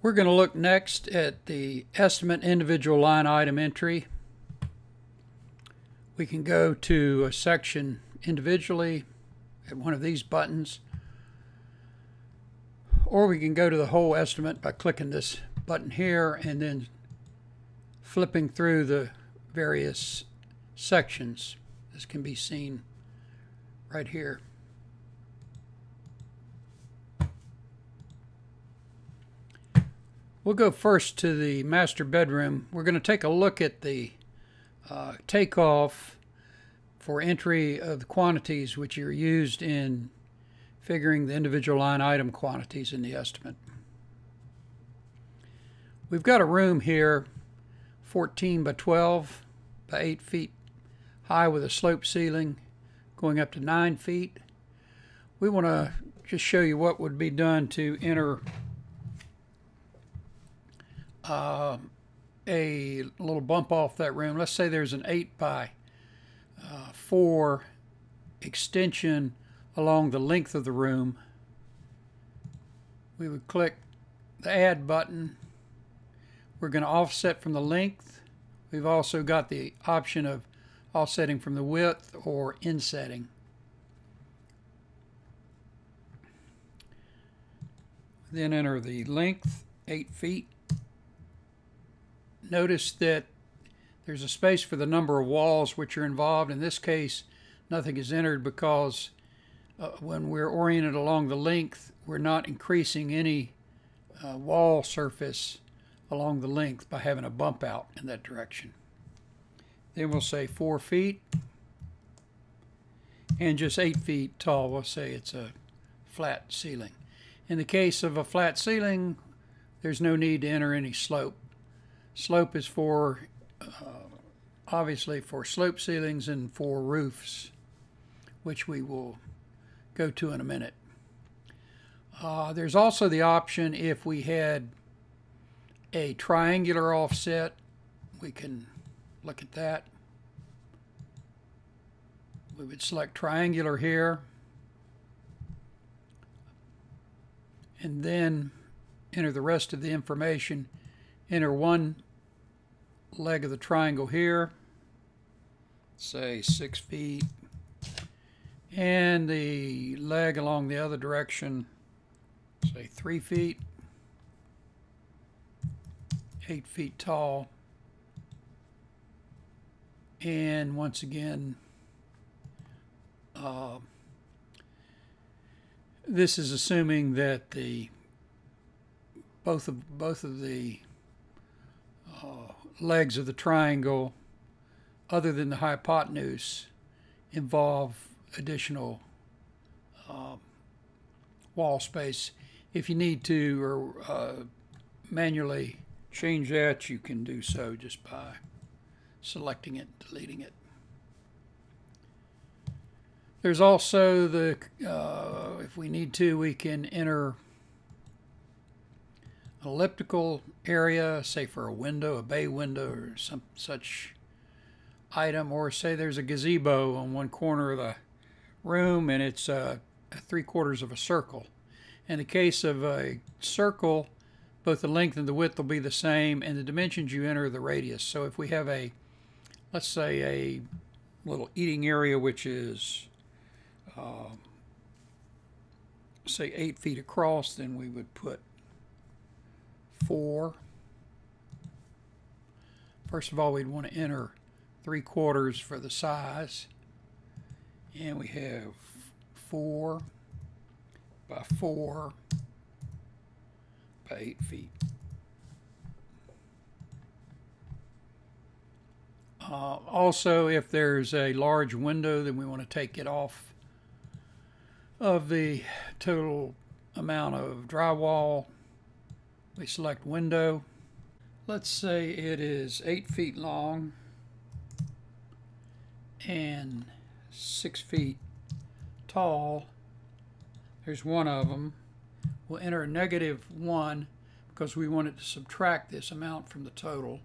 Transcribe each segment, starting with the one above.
We're going to look next at the estimate individual line item entry. We can go to a section individually at one of these buttons, or we can go to the whole estimate by clicking this button here and then flipping through the various sections. This can be seen right here. We'll go first to the master bedroom. We're going to take a look at the uh, takeoff for entry of the quantities which are used in figuring the individual line item quantities in the estimate. We've got a room here 14 by 12 by 8 feet high with a slope ceiling going up to 9 feet. We want to just show you what would be done to enter uh, a little bump off that room. Let's say there's an 8 by uh, 4 extension along the length of the room. We would click the add button. We're going to offset from the length. We've also got the option of offsetting from the width or insetting. Then enter the length, 8 feet. Notice that there's a space for the number of walls which are involved. In this case, nothing is entered because uh, when we're oriented along the length, we're not increasing any uh, wall surface along the length by having a bump out in that direction. Then we'll say four feet and just eight feet tall. We'll say it's a flat ceiling. In the case of a flat ceiling, there's no need to enter any slope. Slope is for, uh, obviously, for slope ceilings and for roofs, which we will go to in a minute. Uh, there's also the option if we had a triangular offset, we can look at that. We would select triangular here and then enter the rest of the information. Enter one leg of the triangle here, say six feet, and the leg along the other direction, say three feet, eight feet tall. And once again, uh, this is assuming that the both of both of the uh, legs of the triangle, other than the hypotenuse, involve additional uh, wall space. If you need to or uh, manually change that, you can do so just by selecting it, deleting it. There's also the, uh, if we need to, we can enter elliptical area, say for a window, a bay window, or some such item, or say there's a gazebo on one corner of the room and it's uh, three quarters of a circle. In the case of a circle, both the length and the width will be the same, and the dimensions you enter the radius. So if we have a, let's say a little eating area which is, uh, say eight feet across, then we would put four. First of all, we'd want to enter three quarters for the size. And we have four by four by eight feet. Uh, also, if there's a large window, then we want to take it off of the total amount of drywall. We select window. Let's say it is eight feet long and six feet tall. There's one of them. We'll enter a negative one because we wanted to subtract this amount from the total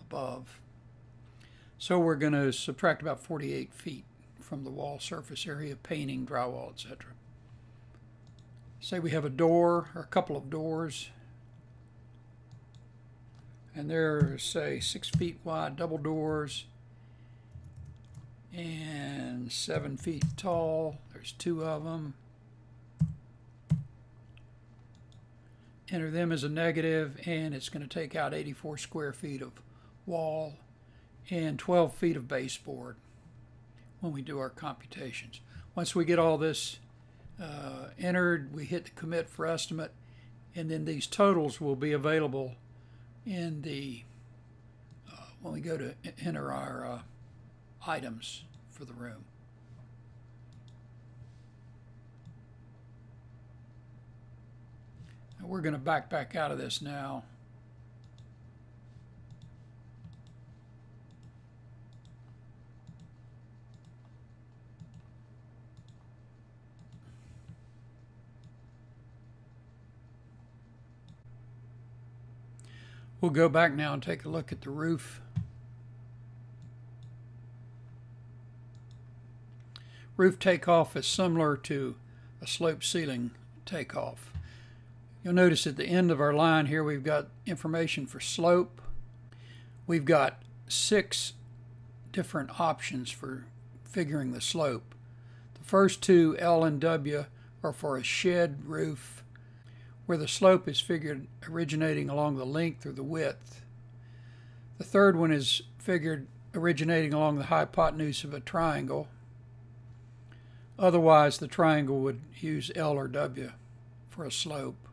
above. So we're going to subtract about 48 feet from the wall surface area, painting, drywall, etc. Say we have a door or a couple of doors. And they're say six feet wide double doors and seven feet tall. There's two of them. Enter them as a negative, and it's going to take out 84 square feet of wall and 12 feet of baseboard when we do our computations. Once we get all this uh, entered, we hit the commit for estimate, and then these totals will be available in the uh, when we go to enter our uh, items for the room. Now we're going to back back out of this now. We'll go back now and take a look at the roof. Roof takeoff is similar to a slope ceiling takeoff. You'll notice at the end of our line here we've got information for slope. We've got six different options for figuring the slope. The first two, L and W, are for a shed roof where the slope is figured originating along the length or the width. The third one is figured originating along the hypotenuse of a triangle. Otherwise, the triangle would use L or W for a slope.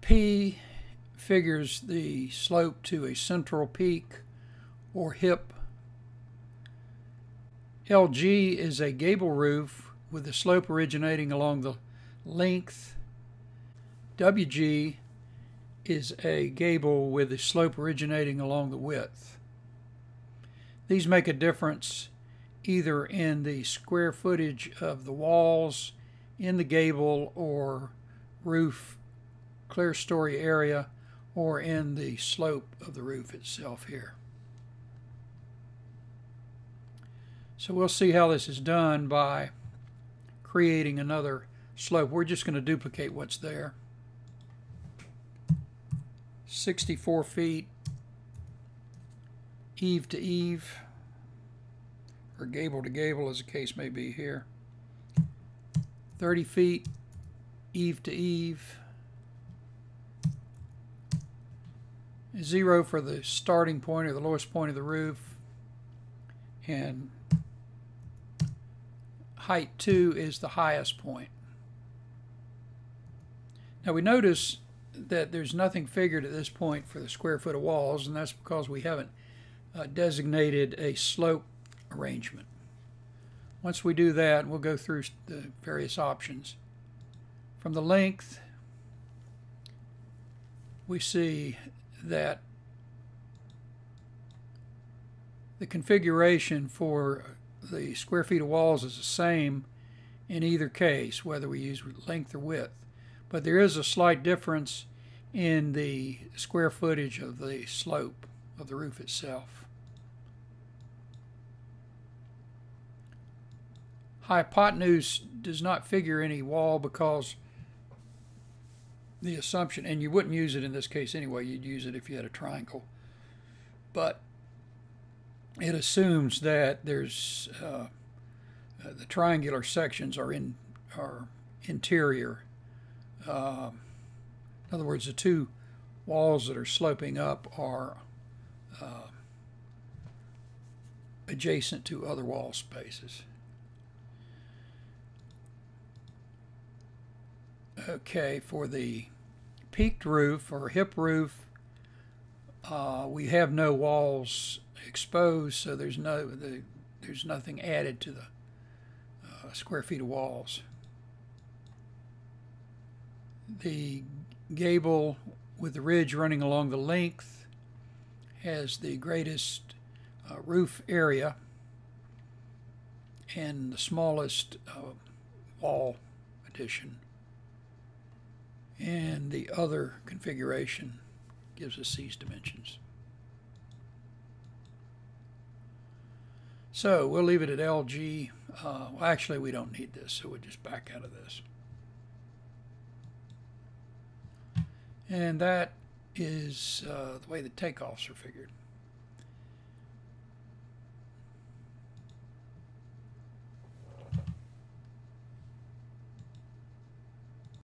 P figures the slope to a central peak or hip. LG is a gable roof with the slope originating along the length. WG is a gable with a slope originating along the width. These make a difference either in the square footage of the walls in the gable or roof clerestory area or in the slope of the roof itself here. So we'll see how this is done by creating another slope. We're just going to duplicate what's there. 64 feet eave to eave or gable to gable as the case may be here. 30 feet eave to eave. Zero for the starting point or the lowest point of the roof. And height 2 is the highest point. Now we notice that there's nothing figured at this point for the square foot of walls, and that's because we haven't uh, designated a slope arrangement. Once we do that, we'll go through the various options. From the length, we see that the configuration for the square feet of walls is the same in either case, whether we use length or width but there is a slight difference in the square footage of the slope of the roof itself. Hypotenuse does not figure any wall because the assumption, and you wouldn't use it in this case anyway, you'd use it if you had a triangle, but it assumes that there's uh, uh, the triangular sections are in are interior uh, in other words, the two walls that are sloping up are uh, adjacent to other wall spaces. Okay, for the peaked roof or hip roof, uh, we have no walls exposed, so there's no the, there's nothing added to the uh, square feet of walls. The gable with the ridge running along the length has the greatest uh, roof area and the smallest uh, wall addition. And the other configuration gives us these dimensions. So we'll leave it at LG. Uh, well, actually, we don't need this, so we'll just back out of this. And that is uh, the way the takeoffs are figured.